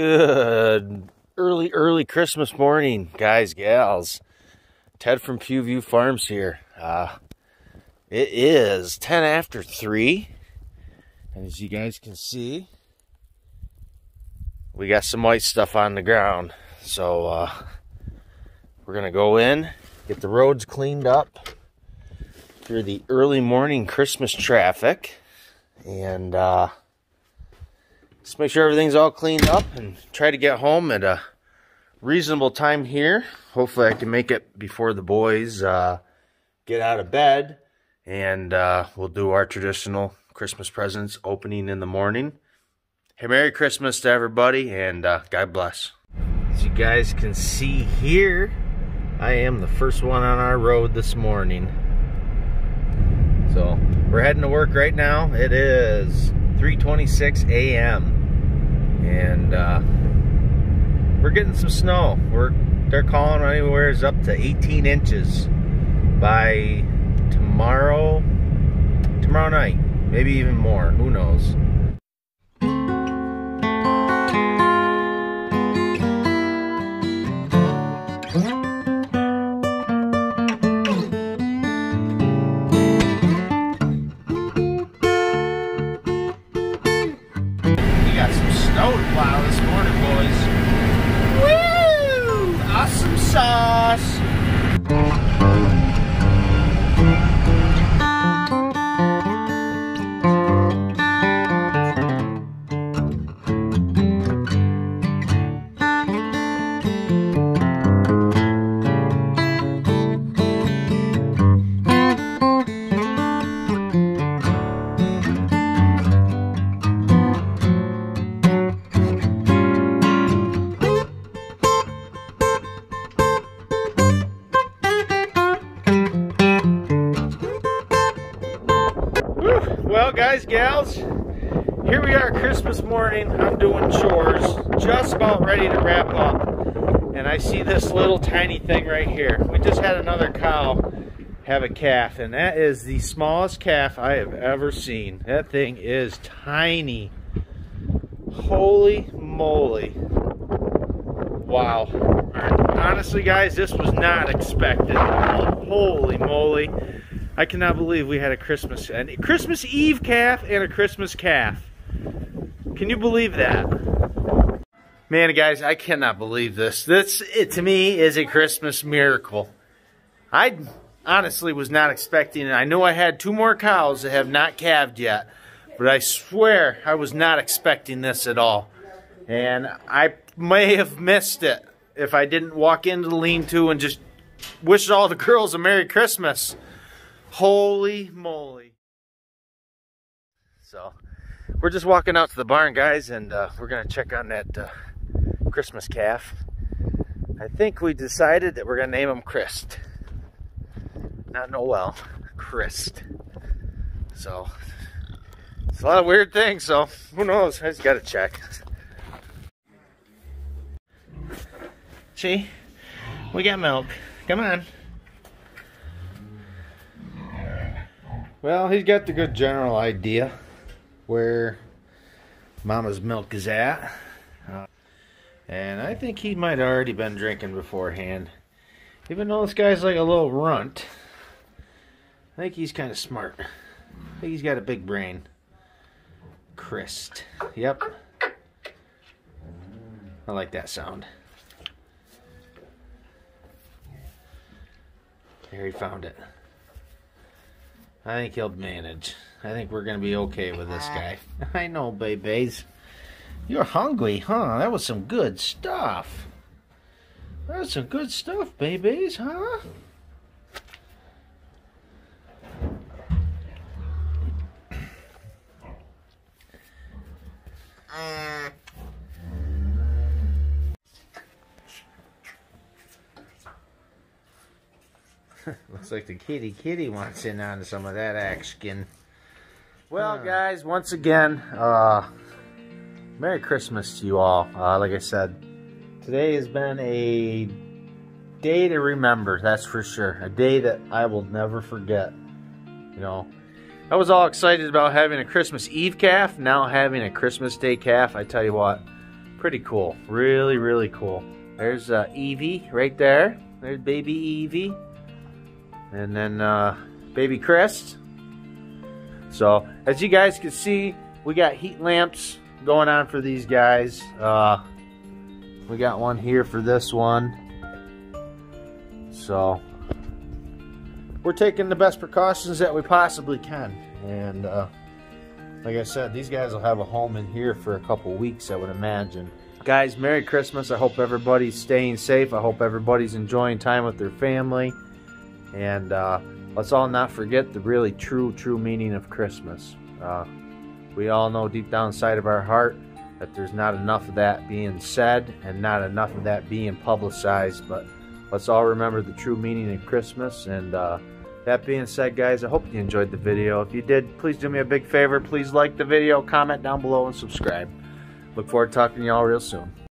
Good early, early Christmas morning, guys, gals. Ted from Pughview Farms here. Uh, it is 10 after 3. And as you guys can see, we got some white stuff on the ground. So uh, we're going to go in, get the roads cleaned up through the early morning Christmas traffic. And uh, just make sure everything's all cleaned up and try to get home at a reasonable time here. Hopefully I can make it before the boys uh, get out of bed. And uh, we'll do our traditional Christmas presents opening in the morning. Hey, Merry Christmas to everybody and uh, God bless. As you guys can see here, I am the first one on our road this morning. So we're heading to work right now. It is 3.26 a.m and uh, we're getting some snow. We're they're calling anywhere is up to 18 inches by tomorrow tomorrow night, maybe even more. Who knows? Well, guys, gals, here we are Christmas morning. I'm doing chores, just about ready to wrap up. And I see this little tiny thing right here. We just had another cow have a calf, and that is the smallest calf I have ever seen. That thing is tiny. Holy moly. Wow. Honestly, guys, this was not expected. Holy moly. I cannot believe we had a Christmas and Christmas Eve calf and a Christmas calf. Can you believe that? Man, guys, I cannot believe this. This, it, to me, is a Christmas miracle. I honestly was not expecting it. I know I had two more cows that have not calved yet, but I swear I was not expecting this at all. And I may have missed it if I didn't walk into the lean-to and just wish all the girls a Merry Christmas. Holy moly. So, we're just walking out to the barn, guys, and uh, we're going to check on that uh, Christmas calf. I think we decided that we're going to name him Christ. Not Noel, Christ. So, it's a lot of weird things, so who knows? I just got to check. See? We got milk. Come on. Well, he's got the good general idea where Mama's milk is at. Uh, and I think he might already been drinking beforehand. Even though this guy's like a little runt, I think he's kind of smart. I think he's got a big brain. Christ. Yep. I like that sound. There he found it. I think he'll manage. I think we're going to be okay with this ah. guy. I know, babies. You're hungry, huh? That was some good stuff. That's some good stuff, babies, huh? Ah. Looks like the kitty kitty wants in on some of that action. Well, guys, once again, uh, Merry Christmas to you all. Uh, like I said, today has been a day to remember, that's for sure. A day that I will never forget. You know, I was all excited about having a Christmas Eve calf, now having a Christmas Day calf. I tell you what, Pretty cool. Really, really cool. There's uh, Evie right there. There's baby Evie. And then uh, baby Chris. So, as you guys can see, we got heat lamps going on for these guys. Uh, we got one here for this one. So, we're taking the best precautions that we possibly can. And, uh, like I said, these guys will have a home in here for a couple weeks, I would imagine. Guys, Merry Christmas. I hope everybody's staying safe. I hope everybody's enjoying time with their family. And uh, let's all not forget the really true, true meaning of Christmas. Uh, we all know deep down inside of our heart that there's not enough of that being said and not enough of that being publicized. But let's all remember the true meaning of Christmas. And uh, that being said, guys, I hope you enjoyed the video. If you did, please do me a big favor. Please like the video, comment down below, and subscribe. Look forward to talking to y'all real soon.